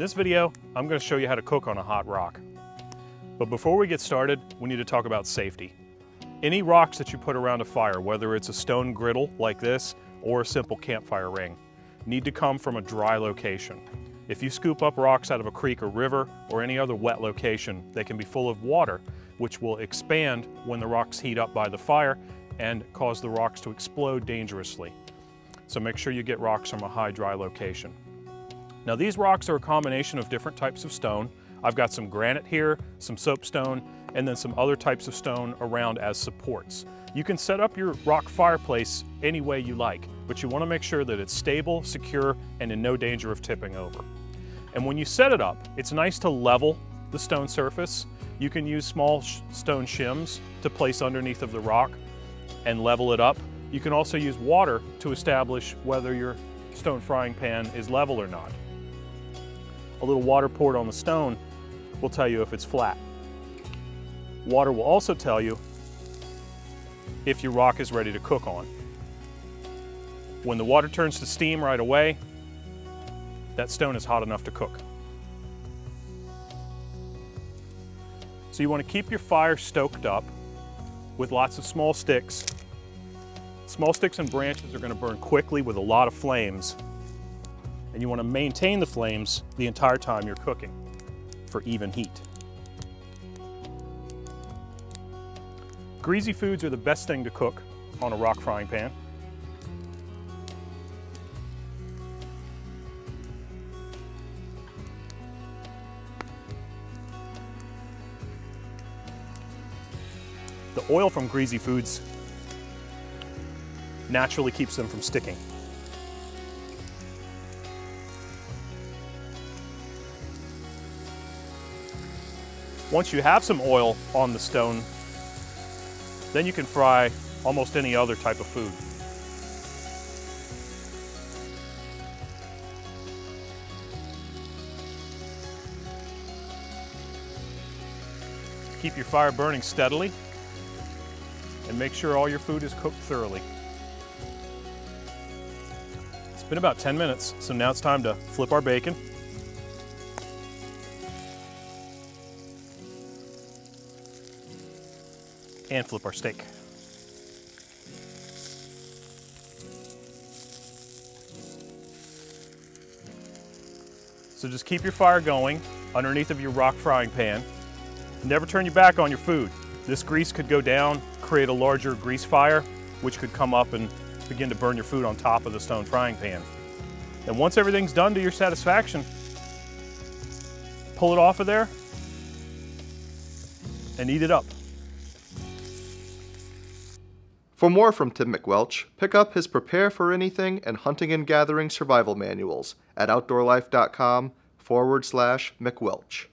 this video, I'm gonna show you how to cook on a hot rock. But before we get started, we need to talk about safety. Any rocks that you put around a fire, whether it's a stone griddle like this or a simple campfire ring, need to come from a dry location. If you scoop up rocks out of a creek or river or any other wet location, they can be full of water, which will expand when the rocks heat up by the fire and cause the rocks to explode dangerously. So make sure you get rocks from a high dry location. Now these rocks are a combination of different types of stone. I've got some granite here, some soapstone, and then some other types of stone around as supports. You can set up your rock fireplace any way you like, but you wanna make sure that it's stable, secure, and in no danger of tipping over. And when you set it up, it's nice to level the stone surface. You can use small sh stone shims to place underneath of the rock and level it up. You can also use water to establish whether your stone frying pan is level or not. A little water poured on the stone will tell you if it's flat. Water will also tell you if your rock is ready to cook on. When the water turns to steam right away, that stone is hot enough to cook. So you want to keep your fire stoked up with lots of small sticks. Small sticks and branches are going to burn quickly with a lot of flames. And you want to maintain the flames the entire time you're cooking for even heat. Greasy foods are the best thing to cook on a rock frying pan. The oil from greasy foods naturally keeps them from sticking. Once you have some oil on the stone, then you can fry almost any other type of food. Keep your fire burning steadily and make sure all your food is cooked thoroughly. It's been about 10 minutes, so now it's time to flip our bacon. And flip our steak. So just keep your fire going underneath of your rock frying pan. Never turn your back on your food. This grease could go down, create a larger grease fire, which could come up and begin to burn your food on top of the stone frying pan. And once everything's done to your satisfaction, pull it off of there and eat it up. For more from Tim MacWelch, pick up his Prepare for Anything and Hunting and Gathering survival manuals at outdoorlife.com forward slash MacWelch.